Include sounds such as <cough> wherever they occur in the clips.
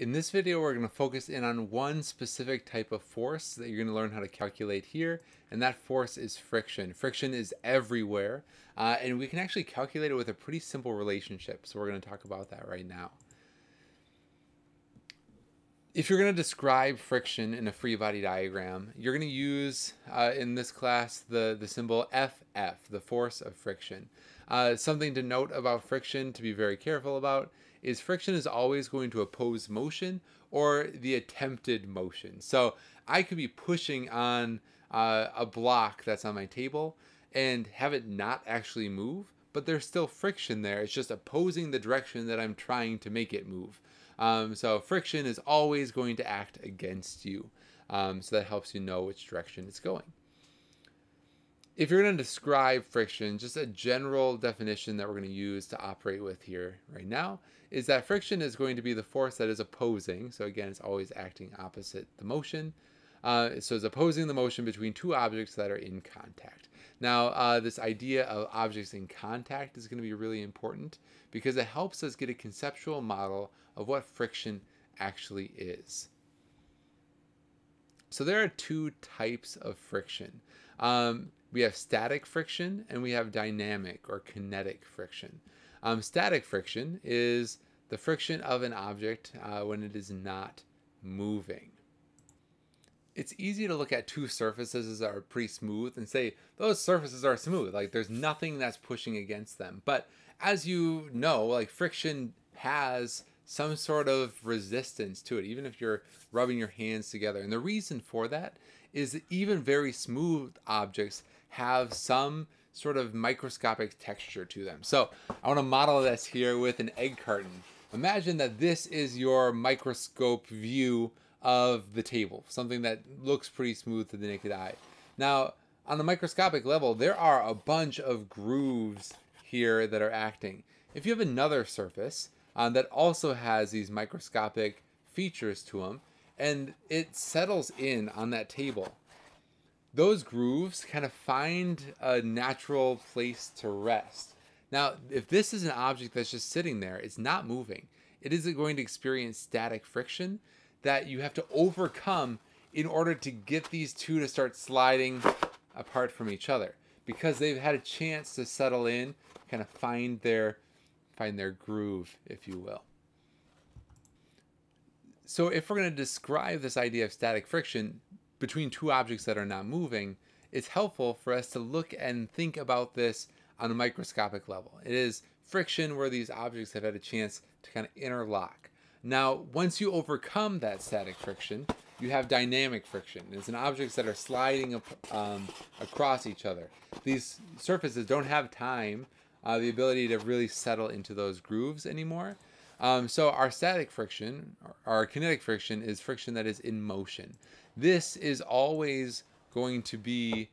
In this video, we're going to focus in on one specific type of force that you're going to learn how to calculate here, and that force is friction. Friction is everywhere, uh, and we can actually calculate it with a pretty simple relationship, so we're going to talk about that right now. If you're going to describe friction in a free body diagram, you're going to use, uh, in this class, the, the symbol FF, the force of friction. Uh, something to note about friction to be very careful about is friction is always going to oppose motion or the attempted motion. So I could be pushing on uh, a block that's on my table and have it not actually move, but there's still friction there. It's just opposing the direction that I'm trying to make it move. Um, so friction is always going to act against you. Um, so that helps you know which direction it's going if you're going to describe friction, just a general definition that we're going to use to operate with here right now is that friction is going to be the force that is opposing. So again, it's always acting opposite the motion. Uh, so it's opposing the motion between two objects that are in contact. Now, uh, this idea of objects in contact is going to be really important because it helps us get a conceptual model of what friction actually is. So there are two types of friction. Um, we have static friction and we have dynamic or kinetic friction. Um, static friction is the friction of an object uh, when it is not moving. It's easy to look at two surfaces that are pretty smooth and say those surfaces are smooth, like there's nothing that's pushing against them. But as you know, like friction has some sort of resistance to it, even if you're rubbing your hands together. And the reason for that is that even very smooth objects have some sort of microscopic texture to them. So I want to model this here with an egg carton. Imagine that this is your microscope view of the table, something that looks pretty smooth to the naked eye. Now, on the microscopic level, there are a bunch of grooves here that are acting. If you have another surface um, that also has these microscopic features to them, and it settles in on that table, those grooves kind of find a natural place to rest. Now, if this is an object that's just sitting there, it's not moving, It isn't going to experience static friction that you have to overcome in order to get these two to start sliding apart from each other because they've had a chance to settle in, kind of find their find their groove, if you will. So if we're going to describe this idea of static friction, between two objects that are not moving, it's helpful for us to look and think about this on a microscopic level. It is friction where these objects have had a chance to kind of interlock. Now, once you overcome that static friction, you have dynamic friction. It's in objects that are sliding up, um, across each other. These surfaces don't have time, uh, the ability to really settle into those grooves anymore. Um, so our static friction, our kinetic friction, is friction that is in motion. This is always going to be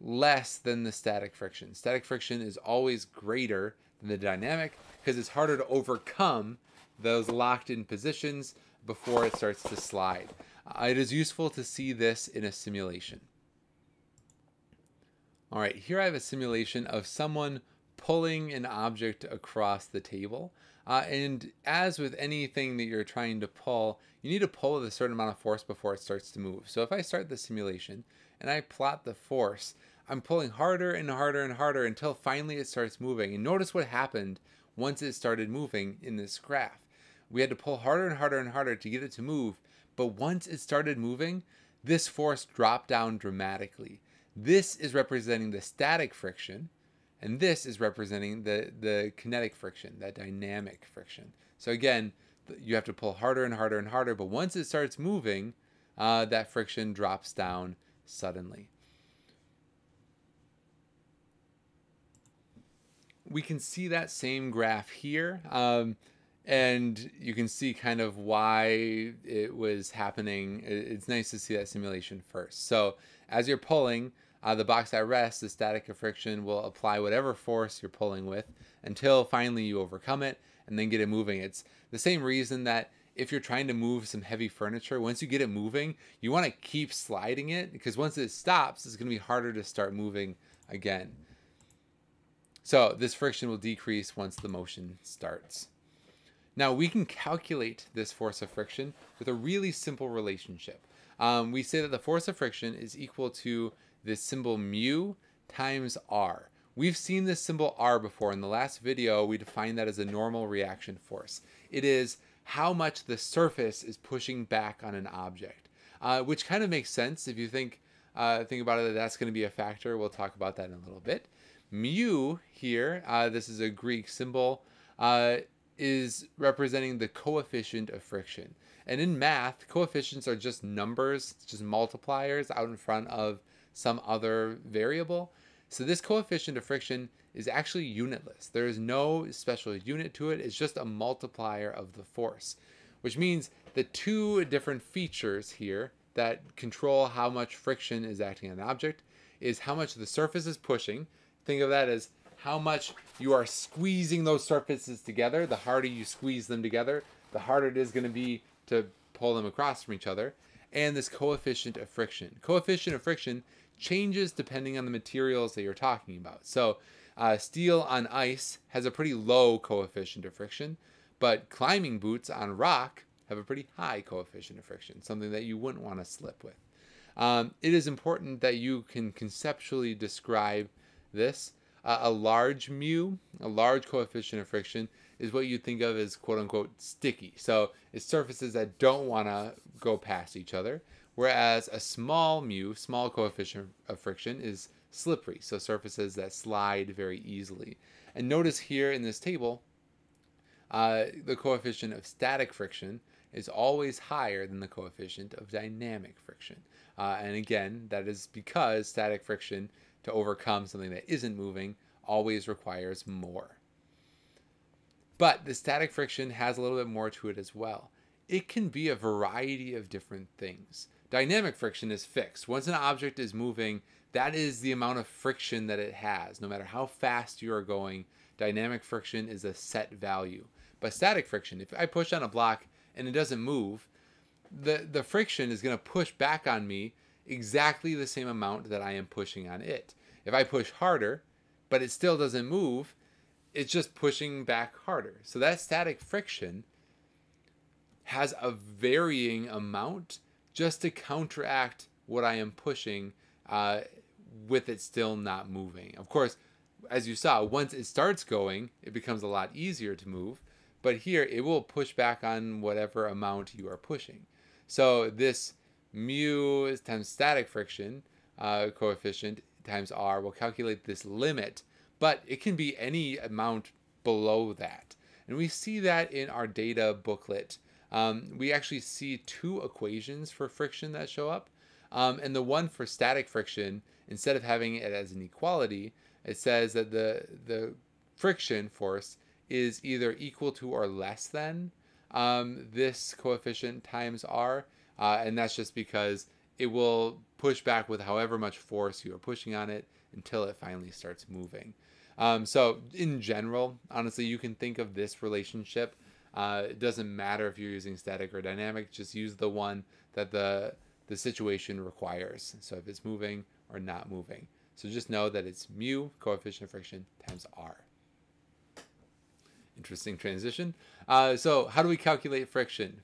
less than the static friction. Static friction is always greater than the dynamic because it's harder to overcome those locked in positions before it starts to slide. Uh, it is useful to see this in a simulation. All right, here I have a simulation of someone pulling an object across the table. Uh, and as with anything that you're trying to pull, you need to pull with a certain amount of force before it starts to move. So if I start the simulation and I plot the force, I'm pulling harder and harder and harder until finally it starts moving. And notice what happened once it started moving in this graph. We had to pull harder and harder and harder to get it to move. But once it started moving, this force dropped down dramatically. This is representing the static friction, and this is representing the, the kinetic friction, that dynamic friction. So again, you have to pull harder and harder and harder, but once it starts moving, uh, that friction drops down suddenly. We can see that same graph here, um, and you can see kind of why it was happening. It's nice to see that simulation first. So as you're pulling, uh, the box at rest, the static of friction will apply whatever force you're pulling with until finally you overcome it and then get it moving. It's the same reason that if you're trying to move some heavy furniture, once you get it moving, you want to keep sliding it because once it stops, it's going to be harder to start moving again. So this friction will decrease once the motion starts. Now we can calculate this force of friction with a really simple relationship. Um, we say that the force of friction is equal to this symbol mu times r. We've seen this symbol r before. In the last video, we defined that as a normal reaction force. It is how much the surface is pushing back on an object, uh, which kind of makes sense if you think uh, think about it. That that's going to be a factor. We'll talk about that in a little bit. Mu here, uh, this is a Greek symbol, uh, is representing the coefficient of friction. And in math, coefficients are just numbers, just multipliers out in front of some other variable. So this coefficient of friction is actually unitless. There is no special unit to it. It's just a multiplier of the force, which means the two different features here that control how much friction is acting on an object is how much the surface is pushing. Think of that as how much you are squeezing those surfaces together. The harder you squeeze them together, the harder it is going to be to pull them across from each other. And this coefficient of friction. Coefficient of friction changes depending on the materials that you're talking about. So uh, steel on ice has a pretty low coefficient of friction, but climbing boots on rock have a pretty high coefficient of friction, something that you wouldn't want to slip with. Um, it is important that you can conceptually describe this. Uh, a large mu, a large coefficient of friction, is what you think of as quote unquote sticky. So it's surfaces that don't want to go past each other. Whereas a small mu, small coefficient of friction, is slippery, so surfaces that slide very easily. And notice here in this table, uh, the coefficient of static friction is always higher than the coefficient of dynamic friction. Uh, and again, that is because static friction, to overcome something that isn't moving, always requires more. But the static friction has a little bit more to it as well. It can be a variety of different things. Dynamic friction is fixed. Once an object is moving, that is the amount of friction that it has. No matter how fast you are going, dynamic friction is a set value. But static friction, if I push on a block and it doesn't move, the, the friction is going to push back on me exactly the same amount that I am pushing on it. If I push harder, but it still doesn't move, it's just pushing back harder. So that static friction has a varying amount just to counteract what I am pushing uh, with it still not moving. Of course, as you saw, once it starts going, it becomes a lot easier to move. But here, it will push back on whatever amount you are pushing. So this mu times static friction uh, coefficient times r will calculate this limit, but it can be any amount below that. And we see that in our data booklet um, we actually see two equations for friction that show up. Um, and the one for static friction, instead of having it as an equality, it says that the, the friction force is either equal to or less than um, this coefficient times r. Uh, and that's just because it will push back with however much force you are pushing on it until it finally starts moving. Um, so in general, honestly, you can think of this relationship uh, it doesn't matter if you're using static or dynamic, just use the one that the, the situation requires. So if it's moving or not moving. So just know that it's mu, coefficient of friction, times r. Interesting transition. Uh, so how do we calculate friction?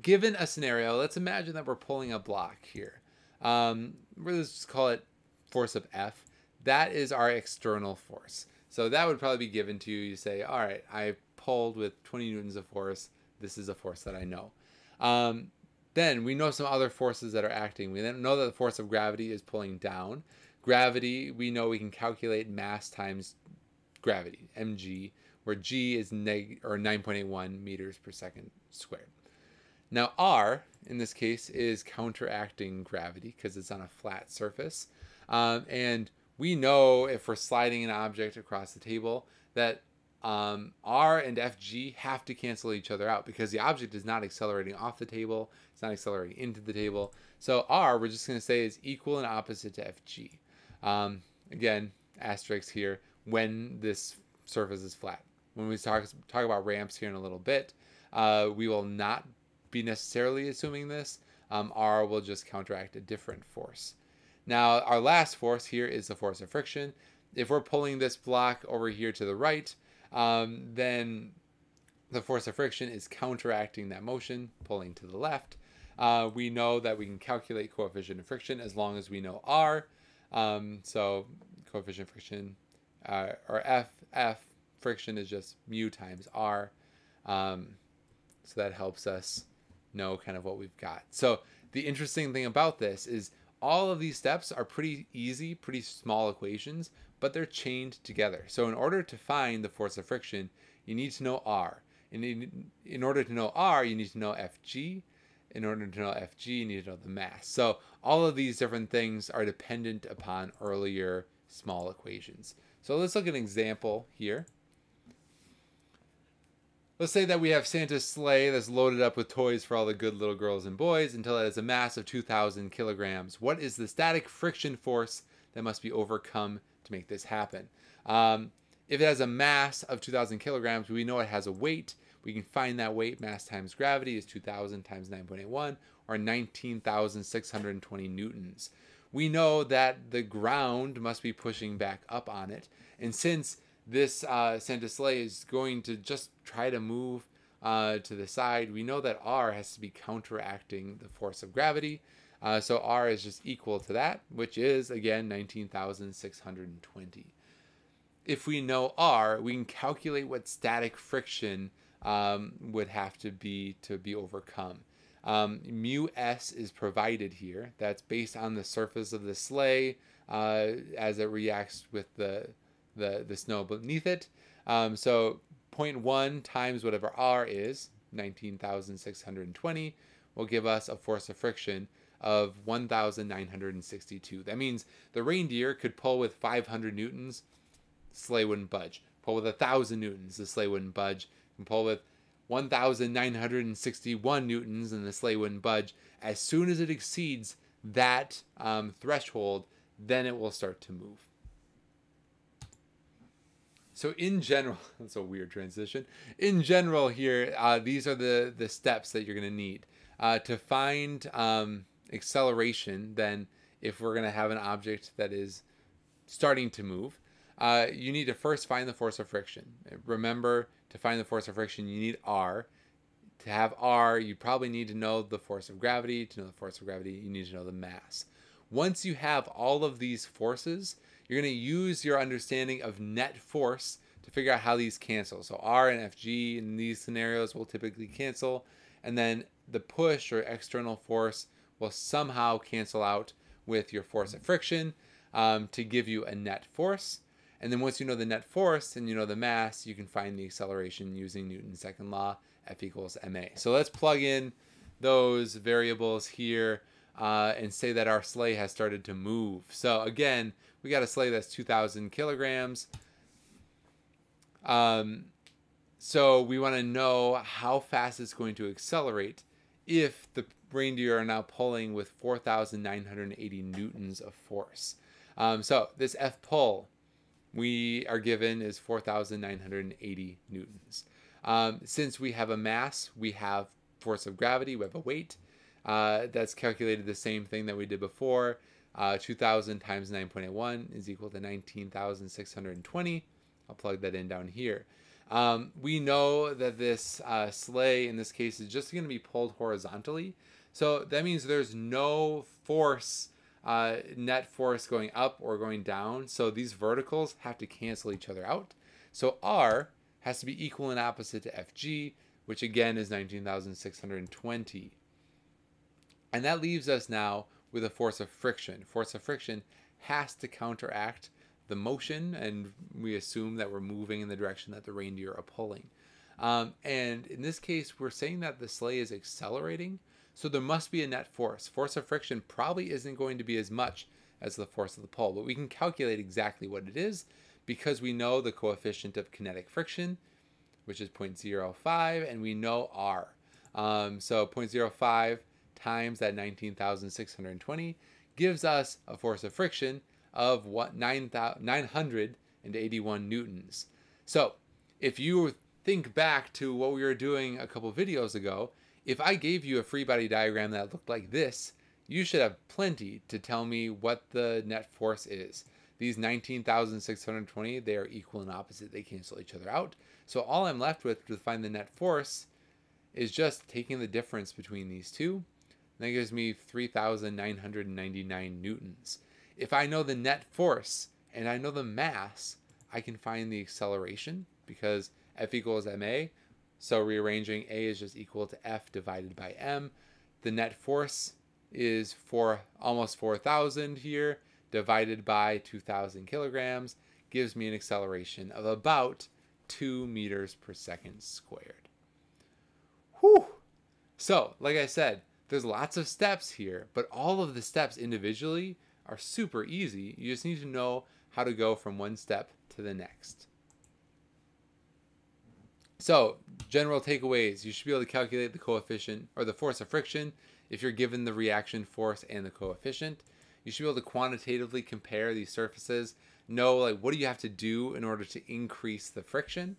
Given a scenario, let's imagine that we're pulling a block here. Um, let's just call it force of F. That is our external force. So that would probably be given to you. You say, all right, I pulled with 20 newtons of force. This is a force that I know. Um, then we know some other forces that are acting. We then know that the force of gravity is pulling down. Gravity, we know we can calculate mass times gravity, mg, where g is neg or 9.81 meters per second squared. Now r, in this case, is counteracting gravity because it's on a flat surface. Um, and we know if we're sliding an object across the table that um, R and FG have to cancel each other out because the object is not accelerating off the table, it's not accelerating into the table. So R, we're just going to say is equal and opposite to FG. Um, again, asterisk here, when this surface is flat. When we talk, talk about ramps here in a little bit, uh, we will not be necessarily assuming this. Um, R will just counteract a different force. Now, our last force here is the force of friction. If we're pulling this block over here to the right, um, then the force of friction is counteracting that motion, pulling to the left. Uh, we know that we can calculate coefficient of friction as long as we know R. Um, so coefficient of friction, uh, or F, F friction is just mu times R. Um, so that helps us know kind of what we've got. So the interesting thing about this is all of these steps are pretty easy, pretty small equations, but they're chained together. So in order to find the force of friction, you need to know R. And in, in order to know R, you need to know Fg. In order to know Fg, you need to know the mass. So all of these different things are dependent upon earlier small equations. So let's look at an example here. Let's say that we have Santa's sleigh that's loaded up with toys for all the good little girls and boys until it has a mass of 2,000 kilograms. What is the static friction force that must be overcome to make this happen? Um, if it has a mass of 2,000 kilograms, we know it has a weight. We can find that weight. Mass times gravity is 2,000 times 9.81, or 19,620 newtons. We know that the ground must be pushing back up on it. And since this uh, Santa Sleigh is going to just try to move uh, to the side, we know that R has to be counteracting the force of gravity. Uh, so R is just equal to that, which is, again, 19,620. If we know R, we can calculate what static friction um, would have to be to be overcome. Um, mu s is provided here. That's based on the surface of the sleigh uh, as it reacts with the the, the snow beneath it. Um, so 0.1 times whatever r is, 19,620, will give us a force of friction of 1,962. That means the reindeer could pull with 500 newtons, sleigh wouldn't budge. Pull with 1,000 newtons, the sleigh wouldn't budge. And pull with 1,961 newtons, and the sleigh wouldn't budge. As soon as it exceeds that um, threshold, then it will start to move. So in general, <laughs> that's a weird transition. In general, here, uh, these are the the steps that you're going to need uh, to find um, acceleration. Then, if we're going to have an object that is starting to move, uh, you need to first find the force of friction. Remember, to find the force of friction, you need r. To have r, you probably need to know the force of gravity. To know the force of gravity, you need to know the mass. Once you have all of these forces, you're going to use your understanding of net force to figure out how these cancel. So R and FG in these scenarios will typically cancel, and then the push or external force will somehow cancel out with your force of friction um, to give you a net force. And then once you know the net force and you know the mass, you can find the acceleration using Newton's second law, F equals ma. So let's plug in those variables here uh, and say that our sleigh has started to move. So again, we got a sleigh that's 2,000 kilograms. Um, so we want to know how fast it's going to accelerate if the reindeer are now pulling with 4,980 newtons of force. Um, so this F pull we are given is 4,980 newtons. Um, since we have a mass, we have force of gravity, we have a weight. Uh, that's calculated the same thing that we did before. Uh, 2000 times 9.81 is equal to 19,620. I'll plug that in down here. Um, we know that this uh, sleigh, in this case, is just going to be pulled horizontally. So that means there's no force, uh, net force going up or going down. So these verticals have to cancel each other out. So R has to be equal and opposite to FG, which again is 19,620. And that leaves us now with a force of friction. Force of friction has to counteract the motion, and we assume that we're moving in the direction that the reindeer are pulling. Um, and in this case, we're saying that the sleigh is accelerating, so there must be a net force. Force of friction probably isn't going to be as much as the force of the pull, but we can calculate exactly what it is because we know the coefficient of kinetic friction, which is 0.05, and we know R. Um, so 0.05 times that 19,620 gives us a force of friction of what 981 newtons. So if you think back to what we were doing a couple videos ago, if I gave you a free body diagram that looked like this, you should have plenty to tell me what the net force is. These 19,620, they are equal and opposite. They cancel each other out. So all I'm left with to find the net force is just taking the difference between these two. That gives me 3,999 newtons. If I know the net force and I know the mass, I can find the acceleration because F equals ma. So rearranging a is just equal to F divided by m. The net force is for almost 4,000 here divided by 2,000 kilograms gives me an acceleration of about 2 meters per second squared. Whew! So, like I said, there's lots of steps here, but all of the steps individually are super easy. You just need to know how to go from one step to the next. So, general takeaways you should be able to calculate the coefficient or the force of friction if you're given the reaction force and the coefficient. You should be able to quantitatively compare these surfaces, know like what do you have to do in order to increase the friction,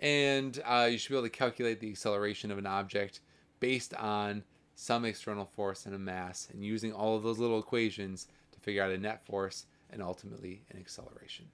and uh, you should be able to calculate the acceleration of an object based on some external force and a mass, and using all of those little equations to figure out a net force and ultimately an acceleration.